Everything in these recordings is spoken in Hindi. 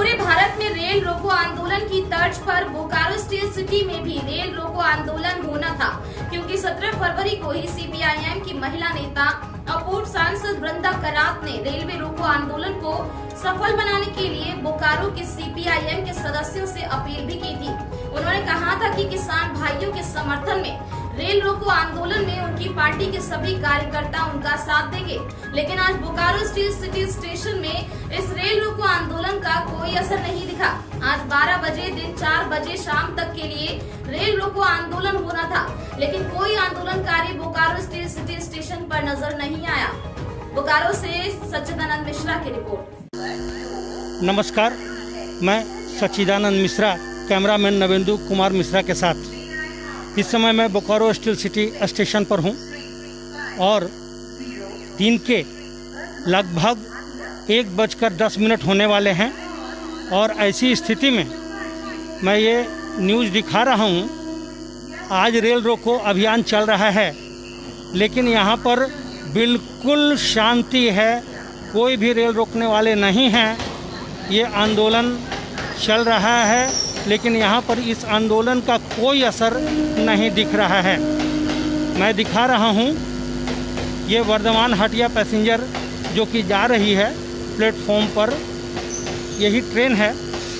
पूरे भारत में रेल रोको आंदोलन की तर्ज पर बोकारो स्टील सिटी में भी रेल रोको आंदोलन होना था, क्योंकि 17 फरवरी को ही सीपीआईएम की महिला नेता और पूर्व सांसद वृंदा करात ने रेलवे रोको आंदोलन को सफल बनाने के लिए बोकारो के सीपीआईएम के सदस्यों से अपील भी की थी। उन्होंने कहा था कि किसान भाइयों के समर्थन में रेल रोको आंदोलन में उनकी पार्टी के सभी कार्यकर्ता उनका साथ देंगे, लेकिन आज बोकारो स्टील सिटी स्टेशन में इस रेल कोई असर नहीं दिखा। आज 12 बजे, दिन 4 बजे शाम तक के लिए रेल रोको आंदोलन होना था, लेकिन कोई आंदोलनकारी बोकारो स्टील सिटी स्टेशन पर नज़र नहीं आया। बोकारो से सच्चिदानंद मिश्रा की रिपोर्ट। नमस्कार, मैं सच्चिदानंद मिश्रा, कैमरामैन नवेंदु कुमार मिश्रा के साथ। इस समय मैं बोकारो स्टील सिटी स्टेशन पर हूँ और दिन के लगभग एक बजकर दस मिनट होने वाले हैं। और ऐसी स्थिति में मैं ये न्यूज़ दिखा रहा हूँ। आज रेल रोको अभियान चल रहा है, लेकिन यहाँ पर बिल्कुल शांति है, कोई भी रेल रोकने वाले नहीं हैं। ये आंदोलन चल रहा है, लेकिन यहाँ पर इस आंदोलन का कोई असर नहीं दिख रहा है। मैं दिखा रहा हूँ, ये वर्धमान हटिया पैसेंजर जो कि जा रही है प्लेटफॉर्म पर यही ट्रेन है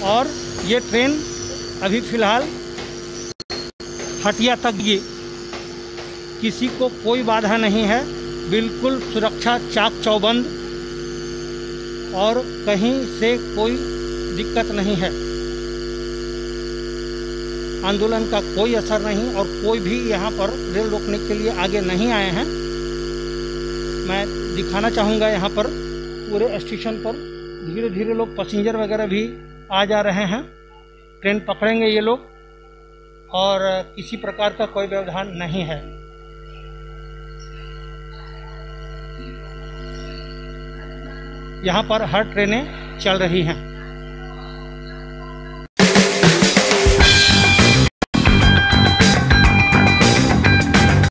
और ये ट्रेन अभी फ़िलहाल हटिया तक ये किसी को कोई बाधा नहीं है। बिल्कुल सुरक्षा चाक चौबंद और कहीं से कोई दिक्कत नहीं है। आंदोलन का कोई असर नहीं और कोई भी यहाँ पर रेल रोकने के लिए आगे नहीं आए हैं। मैं दिखाना चाहूँगा यहाँ पर पूरे स्टेशन पर धीरे धीरे लोग पैसेंजर वगैरह भी आ जा रहे हैं। ट्रेन पकड़ेंगे ये लोग और किसी प्रकार का कोई व्यवधान नहीं है। यहाँ पर हर ट्रेनें चल रही हैं।